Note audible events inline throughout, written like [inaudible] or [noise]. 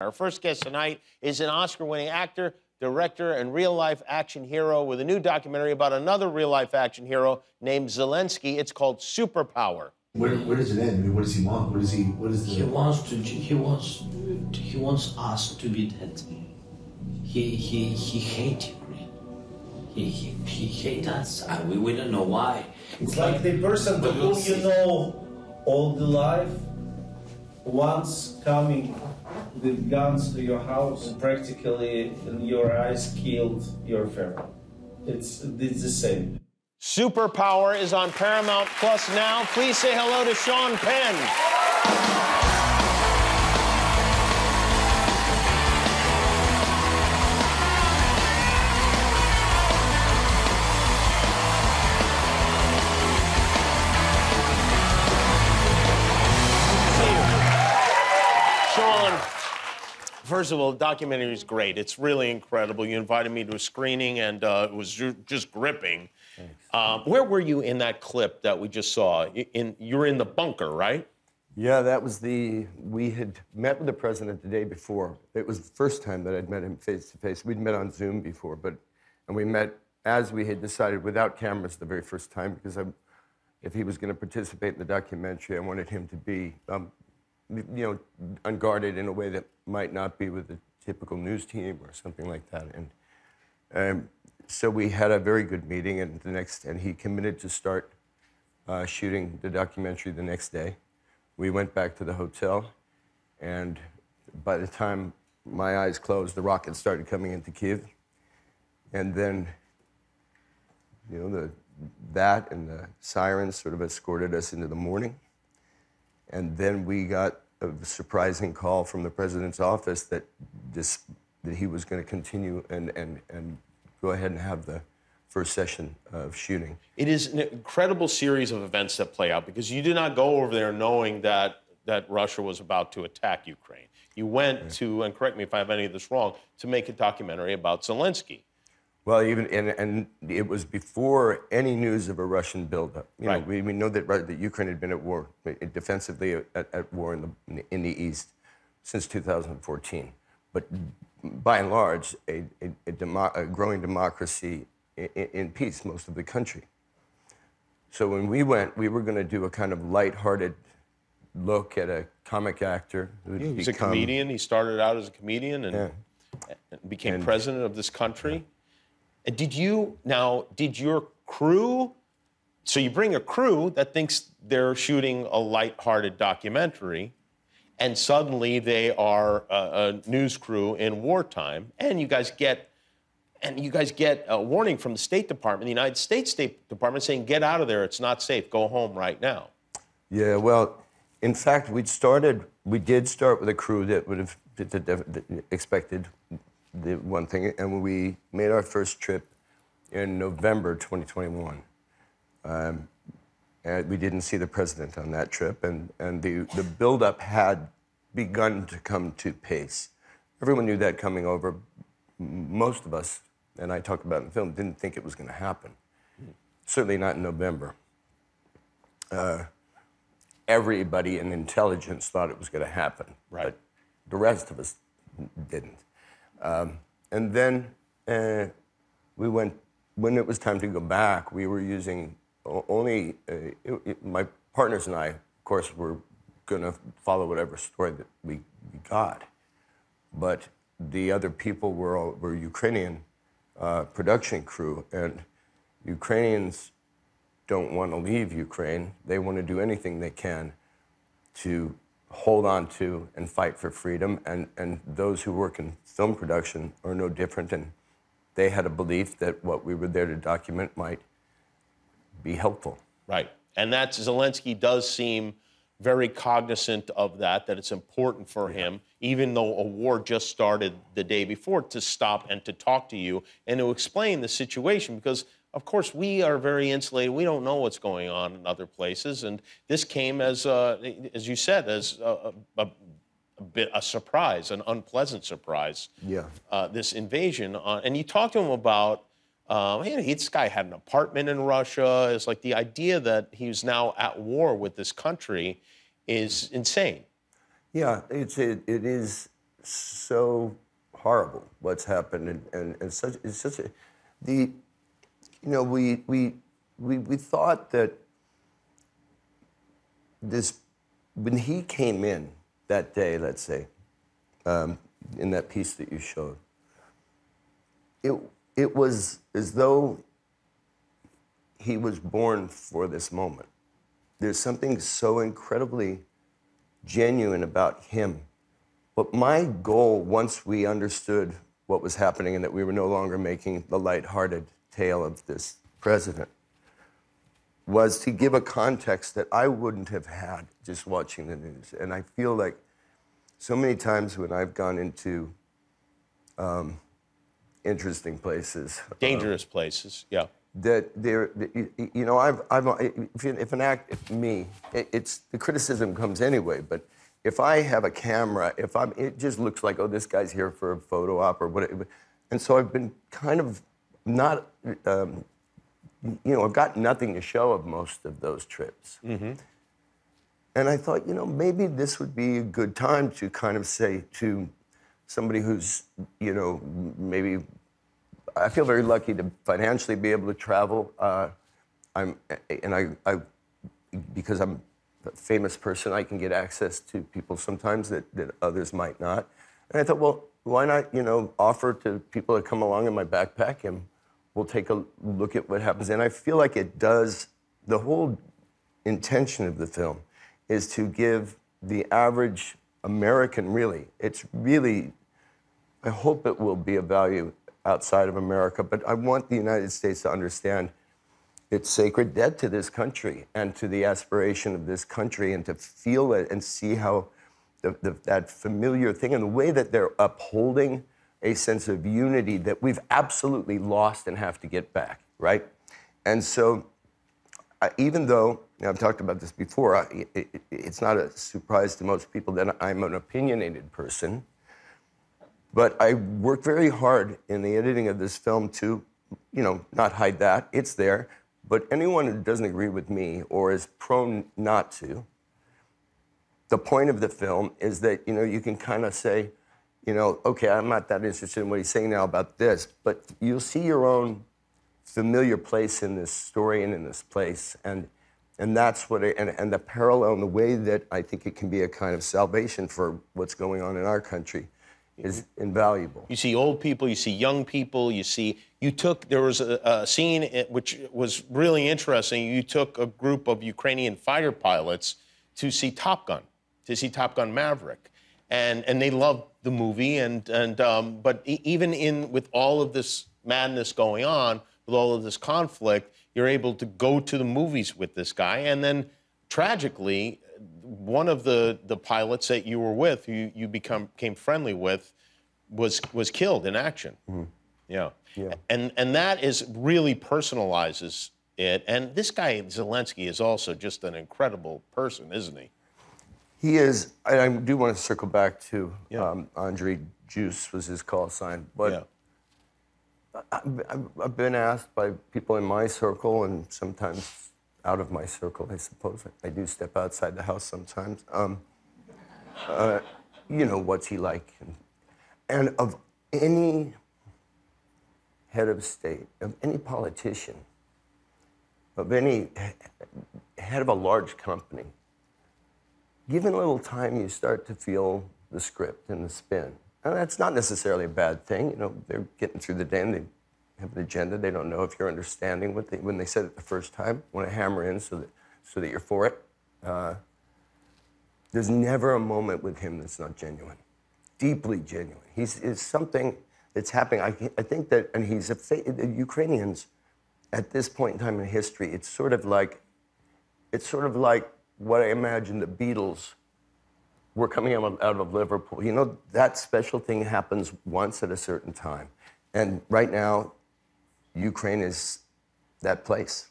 Our first guest tonight is an Oscar winning actor, director, and real life action hero with a new documentary about another real life action hero named Zelensky. It's called Superpower. Where, where does it end? I mean, what does he want? What does he? What is He the? wants to. He wants. He wants us to be dead. He he he hates Ukraine. He he he hates us. We we don't know why. It's like the person to whom you know all the life, once coming with guns to your house and practically your eyes killed your family. It's, it's the same. Superpower is on Paramount Plus now. Please say hello to Sean Penn. First of all, the documentary is great. It's really incredible. You invited me to a screening, and uh, it was just gripping. Um, where were you in that clip that we just saw? In you're in the bunker, right? Yeah, that was the. We had met with the president the day before. It was the first time that I'd met him face to face. We'd met on Zoom before, but and we met as we had decided without cameras the very first time because I, if he was going to participate in the documentary, I wanted him to be, um, you know, unguarded in a way that might not be with the typical news team or something like that. And um, so we had a very good meeting, and the next, and he committed to start uh, shooting the documentary the next day. We went back to the hotel, and by the time my eyes closed, the rockets started coming into Kiev. And then, you know, the, that and the sirens sort of escorted us into the morning. And then we got a surprising call from the president's office that, this, that he was going to continue and, and, and go ahead and have the first session of shooting. It is an incredible series of events that play out because you did not go over there knowing that that Russia was about to attack Ukraine. You went to, and correct me if I have any of this wrong, to make a documentary about Zelensky. Well, even and, and it was before any news of a Russian buildup. You Right. know, we, we know that, that Ukraine had been at war, uh, defensively at, at war in the, in the east since 2014. But by and large, a, a, a, demo, a growing democracy in, in peace, most of the country. So when we went, we were going to do a kind of lighthearted look at a comic actor who had He was a comedian. He started out as a comedian and, Yeah. and became president of this country. And Did you now? Did your crew? So you bring a crew that thinks they're shooting a light-hearted documentary, and suddenly they are a, a news crew in wartime, and you guys get. And you guys get a warning from the State Department, the United States State Department, saying, "Get out of there! It's not safe. Go home right now." Yeah, well, in fact, we started. We did start with a crew that would have expected the one thing, and we made our first trip in November 2021. Um, and we didn't see the president on that trip, and and the the buildup had begun to come to pace. Everyone knew that coming over. Most of us, and I talk about in the film, didn't think it was going to happen. Certainly not in November everybody in intelligence thought it was going to happen. Right. But the rest of us didn't. Um, and then uh, we went, when it was time to go back, we were using only, uh, it- it- my partners and I, of course, were going to follow whatever story that we, we got. But the other people were, all, were Ukrainian uh, production crew, and Ukrainians don't want to leave Ukraine. They want to do anything they can to hold on to and fight for freedom. And, and those who work in film production are no different. And they had a belief that what we were there to document might be helpful. Right. And that Zelensky does seem very cognizant of that, that it's important for him, even though a war just started the day before, to stop and to talk to you and to explain the situation. Because, of course, we are very insulated. We don't know what's going on in other places. And this came as, uh, as you said, as a, a, a bit a surprise, an unpleasant surprise. Yeah. Uh, this invasion, uh, and you talked to him about. Um, hey, this guy had an apartment in Russia. It's like the idea that he's now at war with this country is insane. Yeah, it's it, it is so horrible what's happened, and, and, and such it's such a the you know we we we we thought that this when he came in that day, let's say, um, in that piece that you showed, it it was as though he was born for this moment. There's something so incredibly genuine about him. But my goal, once we understood what was happening and that we were no longer making the lighthearted tale of this president, was to give a context that I wouldn't have had just watching the news. And I feel like so many times when I've gone into um, interesting places, Dangerous places, yeah. that there, you you know, I've, I've, if, if an act, if me, it, it's the criticism comes anyway. But if I have a camera, if I'm, it just looks like, oh, this guy's here for a photo op or whatever. And so I've been kind of not, um, you know, I've got nothing to show of most of those trips. And I thought, you know, maybe this would be a good time to kind of say to somebody who's, you know, maybe I feel very lucky to financially be able to travel. Uh, I'm, and I, I, because I'm a famous person, I can get access to people sometimes that, that others might not. And I thought, well, why not, you know, offer to people that come along in my backpack and we'll take a look at what happens. And I feel like it does, the whole intention of the film is to give the average American, really, it's really I hope it will be of value outside of America, but I want the United States to understand its sacred debt to this country and to the aspiration of this country and to feel it and see how the, the, that familiar thing and the way that they're upholding a sense of unity that we've absolutely lost and have to get back, right? And so I, even though I've talked about this before, I, it, it- it's not a surprise to most people that I'm an opinionated person. But I worked very hard in the editing of this film to, you know, not hide that. It's there. But anyone who doesn't agree with me or is prone not to, the point of the film is that, you know, you can kind of say, you know, okay, I'm not that interested in what he's saying now about this, but you'll see your own familiar place in this story and in this place. And and that's what, it, and, and the parallel and the way that I think it can be a kind of salvation for what's going on in our country is mm-hmm. invaluable. You see old people, you see young people, you see, you took, there was a, a scene eh, which was really interesting. You took a group of Ukrainian fighter pilots to see Top Gun, to see Top Gun Maverick. And, and they loved the movie, and, and, um, but even in, with all of this madness going on, with all of this conflict, you're able to go to the movies with this guy. And then tragically, one of the, the pilots that you were with, who you, you become, became friendly with, was was killed in action. Yeah. Yeah. And and that is really personalizes it. And this guy Zelensky is also just an incredible person, isn't he? He is, and I do want to circle back to Yeah. um, Andre Juice was his call sign, but yeah. I've, I've- I've been asked by people in my circle and sometimes out of my circle, I suppose. I do step outside the house sometimes. Um, uh, you know, what's he like? And, and of any head of state, of any politician, of any head of a large company, given a little time, you start to feel the script and the spin. And that's not necessarily a bad thing. You know, they're getting through the day and they have an agenda. They don't know if you're understanding what they, when they said it the first time. Want to hammer in so that, so that you're for it. Uh, there's never a moment with him that's not genuine, deeply genuine. He's is something that's happening. I, I think that, and he's a the Ukrainians at this point in time in history. It's sort of like it's sort of like what I imagine the Beatles were coming out of, out of Liverpool. You know, that special thing happens once at a certain time. And right now, Ukraine is that place.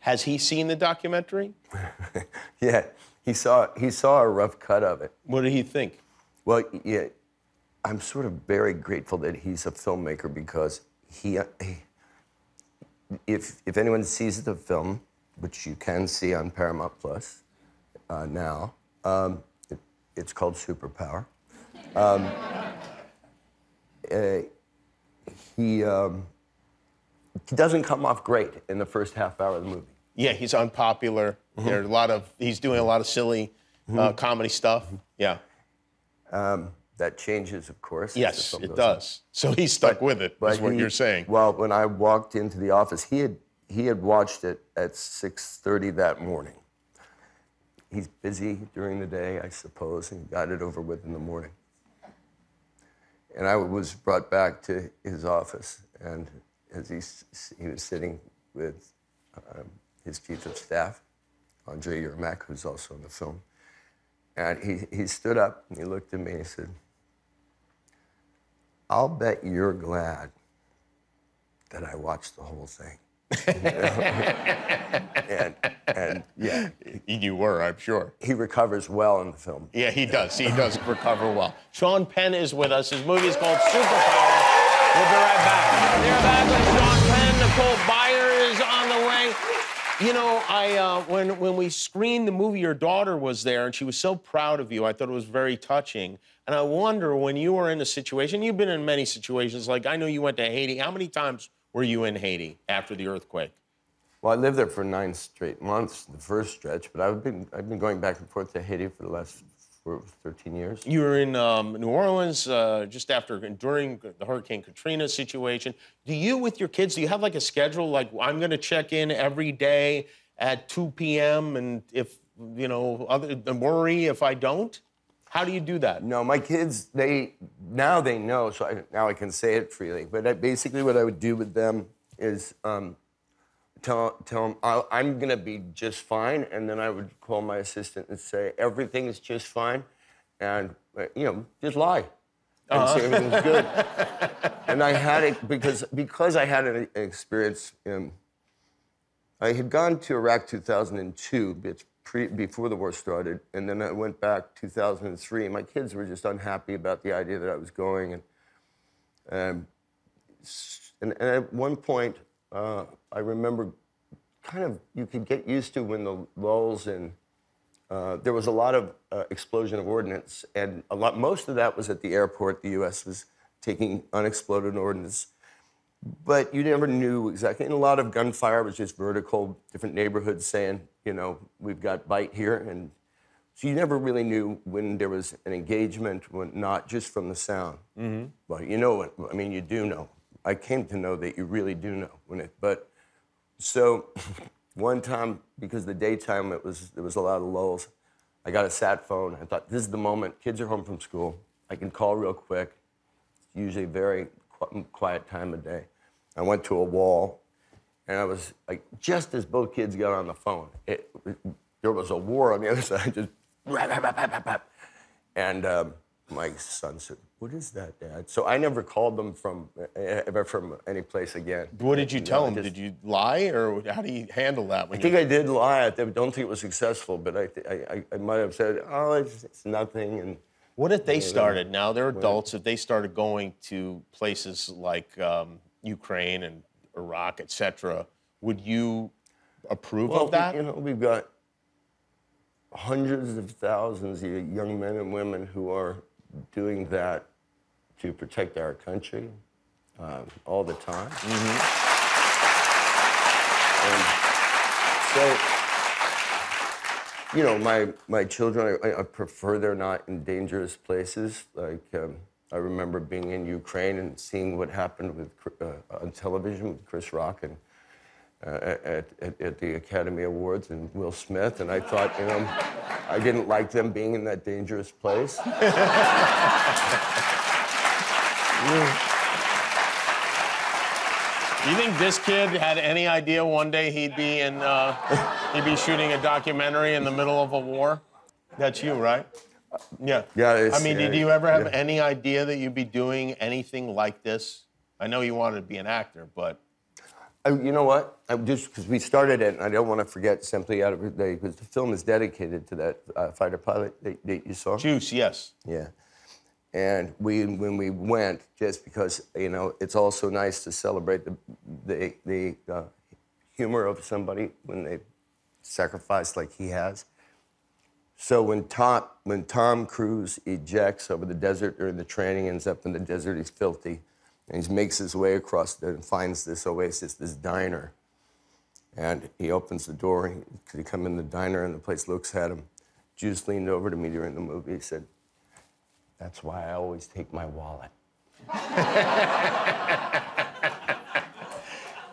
Has he seen the documentary? [laughs] Yeah, he saw, he saw a rough cut of it. What did he think? Well, yeah, I'm sort of very grateful that he's a filmmaker because he, he if, if anyone sees the film, which you can see on Paramount Plus uh, now, um, it, it's called Superpower. Um, uh, he, um, he doesn't come off great in the first half hour of the movie. Yeah, he's unpopular. Mm-hmm. There's a lot of he's doing a lot of silly uh, comedy stuff. Mm-hmm. Yeah. That changes, of course. Yes, it goes on. does. So he's stuck with it. Is what he- you're saying. Well, when I walked into the office, he had he had watched it at 6:30 that morning. He's busy during the day, I suppose, and got it over with in the morning. And I was brought back to his office, and as he, he was sitting with um, his chief of staff, Andre Yermak, who's also in the film, and he, he stood up and he looked at me and he said, I'll bet you're glad that I watched the whole thing. [laughs] and, and yeah, You were, I'm sure. he recovers well in the film. Yeah, he does. He does recover well. Sean Penn is with us. His movie is called Superpower. We'll be right back. We're back with Sean Penn. Nicole Byer is on the way. You know, I uh, when when we screened the movie, your daughter was there, and she was so proud of you. I thought it was very touching. And I wonder when you were in a situation. You've been in many situations. Like I know you went to Haiti. How many times were you in Haiti after the earthquake? Well, I lived there for nine straight months, the first stretch, but I've been, I've been going back and forth to Haiti for the last for 13 years. You were in um, New Orleans uh, just after during the Hurricane Katrina situation. Do you, with your kids, do you have like a schedule? Like I'm going to check in every day at 2 p.m. and if you know, other and worry if I don't. How do you do that? No, my kids, they now they know, so I, now I can say it freely. But I, basically, what I would do with them is um, tell tell them I'll, I'm gonna be just fine, and then I would call my assistant and say everything is just fine, and uh, you know just lie and say everything's good. and I had it because because I had an, experience. Um, I had gone to Iraq 2002, it's pre, before the war started, and then I went back 2003. My kids were just unhappy about the idea that I was going, and um, and, and at one point, uh, I remember kind of you could get used to when the lulls and uh, there was a lot of uh, explosion of ordnance, and a lot. Most of that was at the airport. The U.S. was taking unexploded ordnance, but you never knew exactly. And a lot of gunfire was just vertical, different neighborhoods saying, you know, we've got bite here, and so you never really knew when there was an engagement, when not just from the sound. Mm-hmm. Well, you know what? I mean, you do know. I came to know that you really do know when it, but. So [laughs] one time, because the daytime it was there was a lot of lulls, I got a sat phone. I thought this is the moment. Kids are home from school. I can call real quick. It's usually a very qu- quiet time of day. I went to a wall, and I was like, just as both kids got on the phone, it, there was a war on the other [laughs] side. Just rap, rap, rap, rap, rap, rap. and um, my son said, "What is that, Dad?" So I never called them from ever from any place again. What did you No, tell I him? just- Did you lie, or how do you handle that? I think I did lie. I don't think it was successful, but I, I, I- I might have said, "Oh, it's, it's nothing." And What if they started, now they're adults, if they started going to places like um, Ukraine and Iraq, et cetera, would you approve well, of that? you know, we've got hundreds of thousands of young men and women who are doing that to protect our country um, all the time. And so, you know, my, my children, I, I prefer they're not in dangerous places. Like, um, I remember being in Ukraine and seeing what happened with, uh, on television with Chris Rock and uh, at, at, at the Academy Awards and Will Smith, and I thought, you know, I didn't like them being in that dangerous place. [laughs] You think this kid had any idea one day he'd be in, uh, he'd be shooting a documentary in the middle of a war? That's you, right? Yeah. Yeah, I mean, yeah, did you ever have yeah. any idea that you'd be doing anything like this? I know you wanted to be an actor, but I, you know what? I just because we started it, and I don't want to forget simply out of the day because the film is dedicated to that uh, fighter pilot that, that you saw. Juice, yes. Yeah. And we, when we went, just because you know, it's also nice to celebrate the the, the uh, humor of somebody when they sacrifice like he has. So when Tom, when Tom Cruise ejects over the desert during the training, ends up in the desert, he's filthy, and he makes his way across there and finds this oasis, this diner. And he opens the door, he, he come in the diner, and the place looks at him. Juice leaned over to me during the movie. He said, That's why I always take my wallet. [laughs]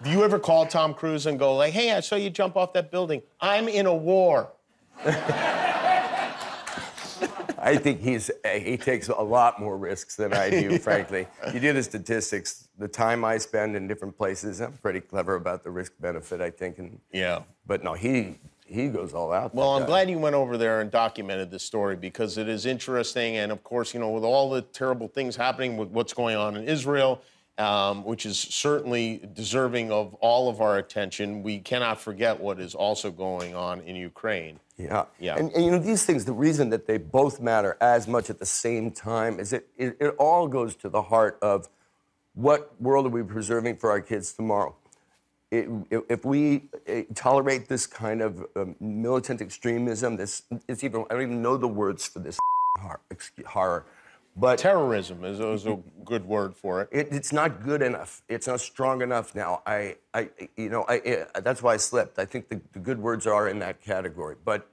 Do you ever call Tom Cruise and go like, "Hey, I saw you jump off that building. I'm in a war." [laughs] I think he's he takes a lot more risks than I do, [laughs] frankly. You do the statistics, the time I spend in different places. I'm pretty clever about the risk benefit, I think. And Yeah. but no, he he goes all out. Well, I'm guy. glad you went over there and documented this story because it is interesting. And of course, you know, with all the terrible things happening with what's going on in Israel, um, which is certainly deserving of all of our attention, we cannot forget what is also going on in Ukraine. Yeah. Yeah. And, and you know, these things, the reason that they both matter as much at the same time is it, it, it all goes to the heart of what world are we preserving for our kids tomorrow? It, if we eh, tolerate this kind of um, militant extremism, this, it's even, I don't even know the words for this [laughs] horror, but Terrorism is, is a good word for it. it, it's not good enough. It's not strong enough now. I, I you know, I, eh, that's why I slipped. I think the, the good words are in that category. But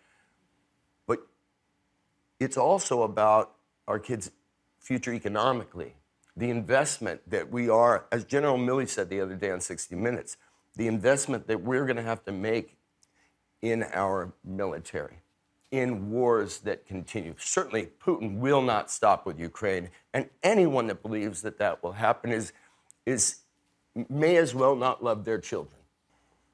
it's also about our kids' future economically. The investment that we are, as General Milley said the other day on 60 Minutes, the investment that we're going to have to make in our military, in wars that continue. Certainly, Putin will not stop with Ukraine, and anyone that believes that that will happen is, is may as well not love their children.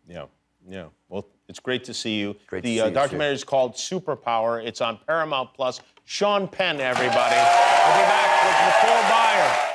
Yeah, yeah. Well, it's great to see you. Great to the see uh, you, too. documentary is called Superpower. It's on Paramount Plus. Sean Penn, everybody. We'll be back with Nicole Byer.